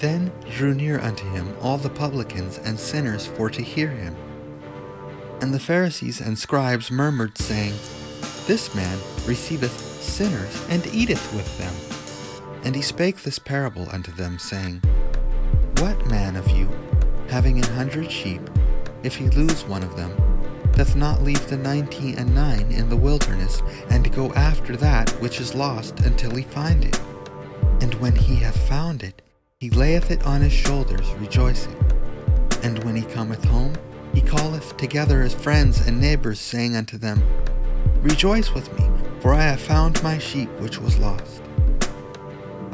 Then drew near unto him all the publicans and sinners for to hear him. And the Pharisees and scribes murmured, saying, This man receiveth sinners and eateth with them. And he spake this parable unto them, saying, What man of you, having an hundred sheep, if he lose one of them, doth not leave the ninety and nine in the wilderness, and go after that which is lost until he find it? He layeth it on his shoulders, rejoicing. And when he cometh home, he calleth together his friends and neighbors, saying unto them, Rejoice with me, for I have found my sheep which was lost.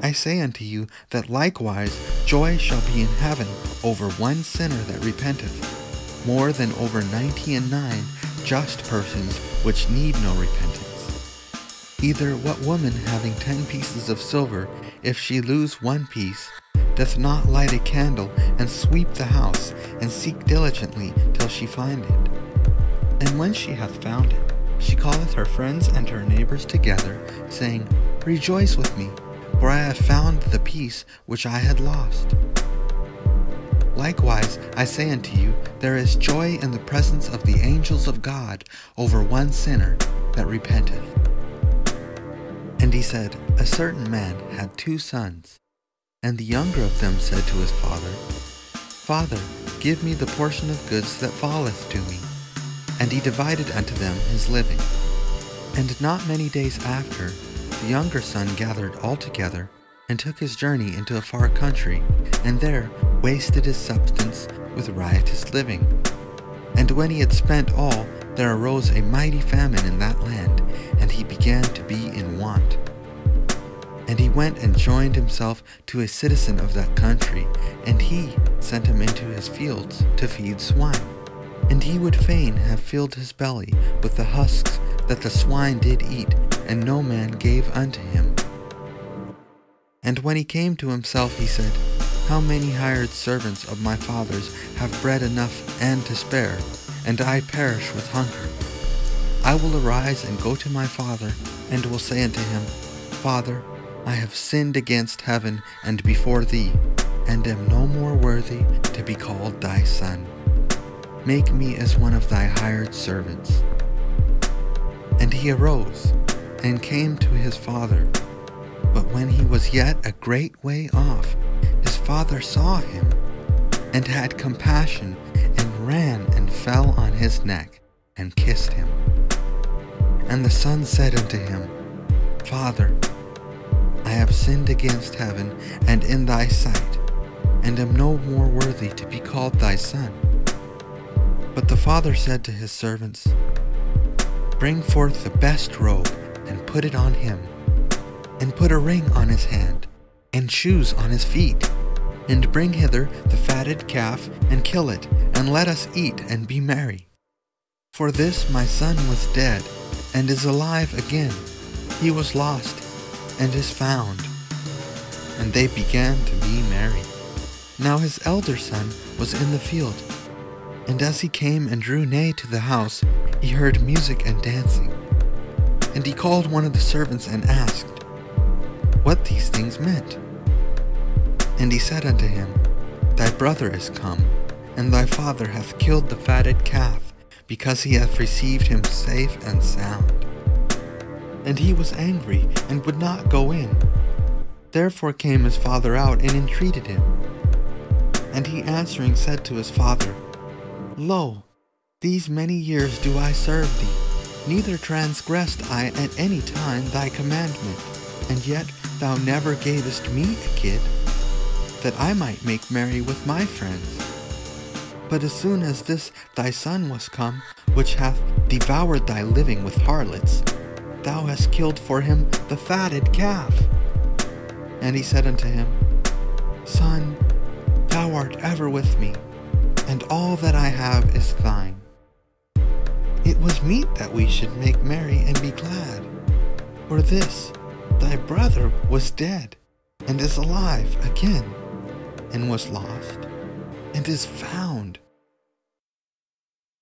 I say unto you that likewise joy shall be in heaven over one sinner that repenteth, more than over ninety and nine just persons which need no repentance. Either what woman having ten pieces of silver, if she lose one piece, doth not light a candle and sweep the house, and seek diligently till she find it? And when she hath found it, she calleth her friends and her neighbors together, saying, Rejoice with me for I have found the piece which I had lost. Likewise, I say unto you, there is joy in the presence of the angels of God over one sinner that repenteth. And he said, A certain man had two sons, and the younger of them said to his father, Father, give me the portion of goods that falleth to me. And he divided unto them his living. And not many days after, the younger son gathered all together and took his journey into a far country, and there wasted his substance with riotous living. And when he had spent all, there arose a mighty famine in that land, and he began to be in want. And he went and joined himself to a citizen of that country, and he sent him into his fields to feed swine. And he would fain have filled his belly with the husks that the swine did eat, and no man gave unto him. And when he came to himself, he said, How many hired servants of my father's have bread enough and to spare, and I perish with hunger? I will arise and go to my father, and will say unto him, Father, I have sinned against heaven and before thee, and am no more worthy to be called thy son. Make me as one of thy hired servants. And he arose and came to his father. But when he was yet a great way off, his father saw him, and had compassion, and ran and fell on his neck, and kissed him. And the son said unto him, Father, have sinned against heaven and in thy sight, and am no more worthy to be called thy son. But the father said to his servants, Bring forth the best robe, and put it on him, and put a ring on his hand, and shoes on his feet, and bring hither the fatted calf, and kill it, and let us eat and be merry. For this my son was dead, and is alive again. He was lost, and is found. And they began to be merry. Now his elder son was in the field. And as he came and drew nigh to the house, he heard music and dancing. And he called one of the servants and asked, What these things meant? And he said unto him, Thy brother is come, and thy father hath killed the fatted calf, because he hath received him safe and sound. And he was angry, and would not go in. Therefore came his father out and entreated him. And he answering said to his father, Lo, these many years do I serve thee, neither transgressed I at any time thy commandment, and yet thou never gavest me a kid, that I might make merry with my friends. But as soon as this thy son was come, which hath devoured thy living with harlots, thou hast killed for him the fatted calf. And he said unto him, Son, thou art ever with me, and all that I have is thine. It was meet that we should make merry and be glad. For this, thy brother was dead, and is alive again, and was lost, and is found.